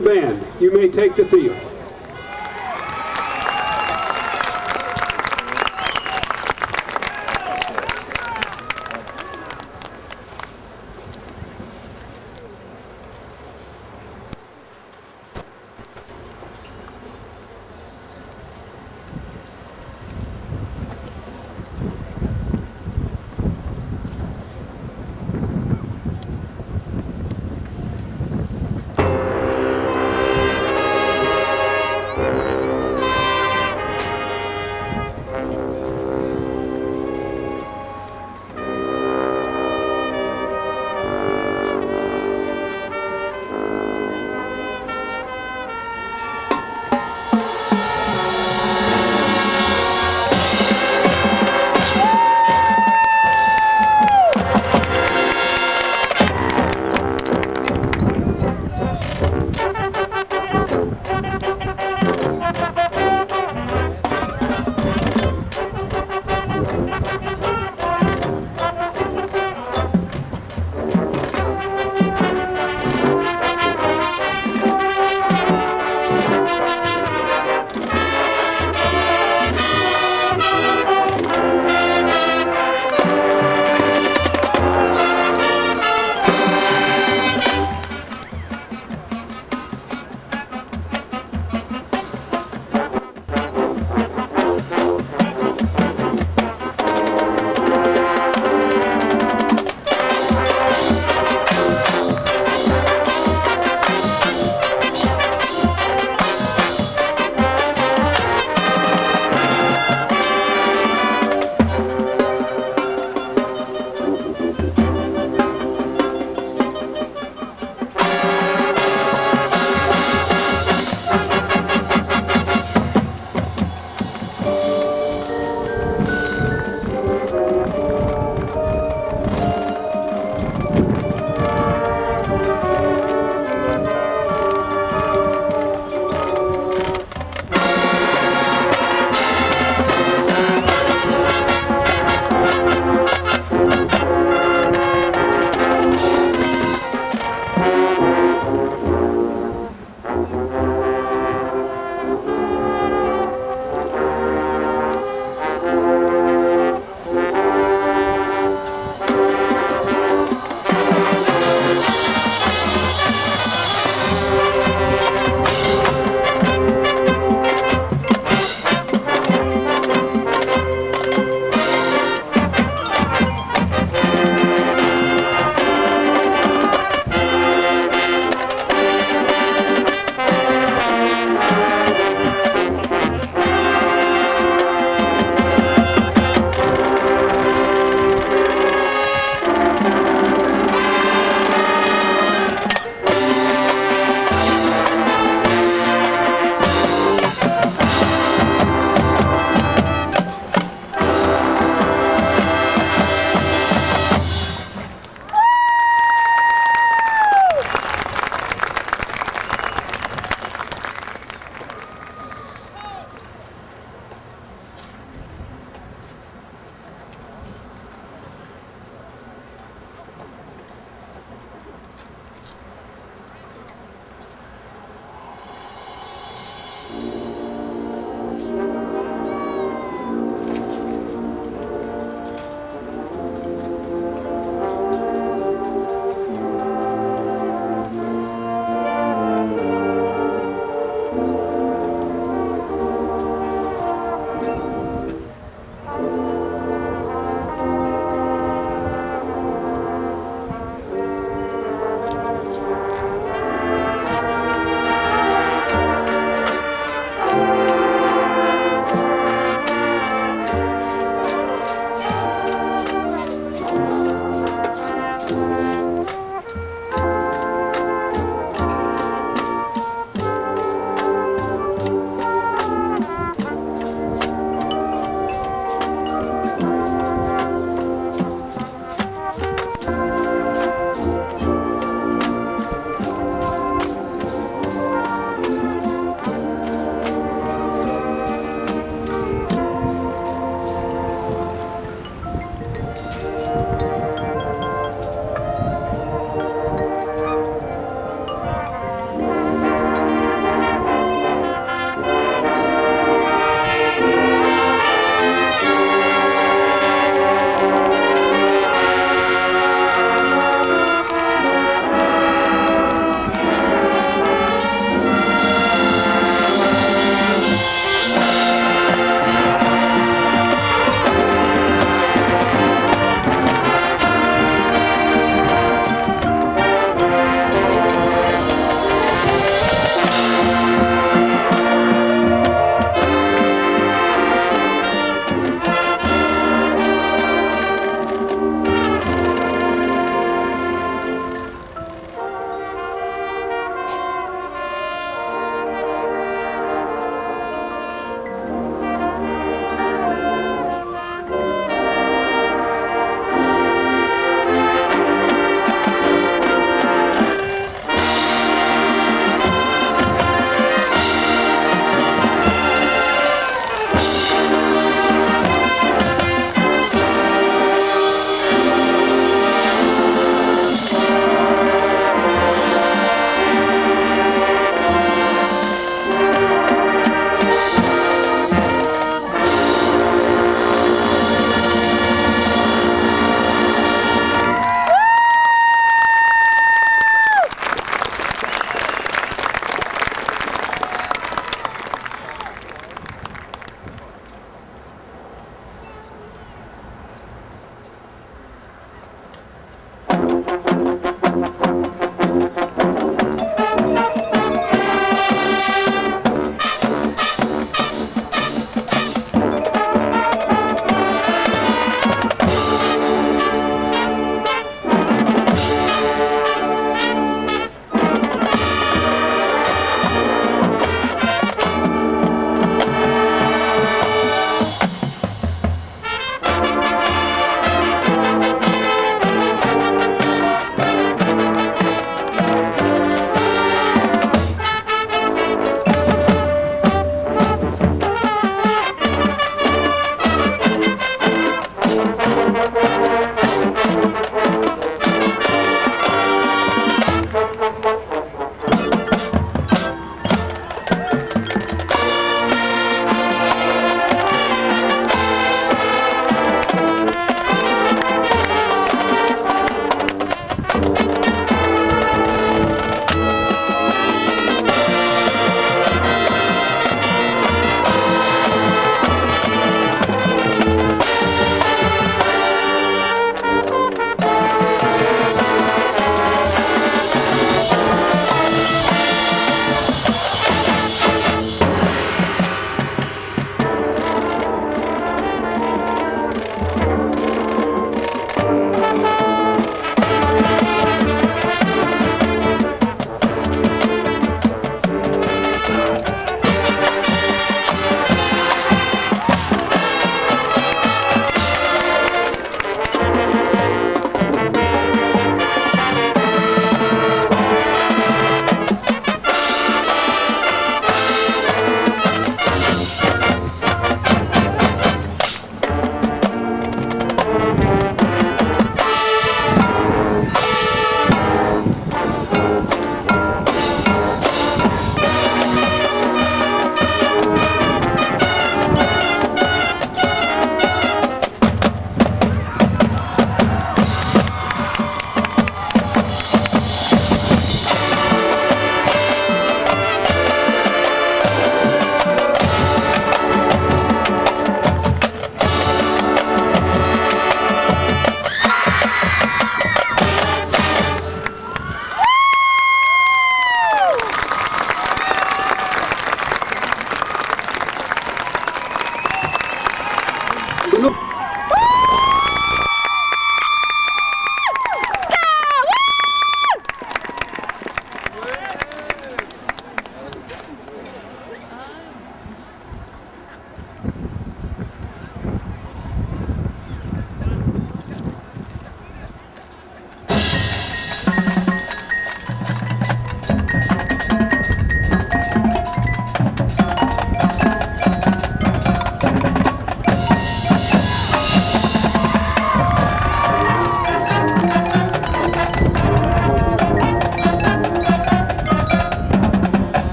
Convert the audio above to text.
Band, you may take the field.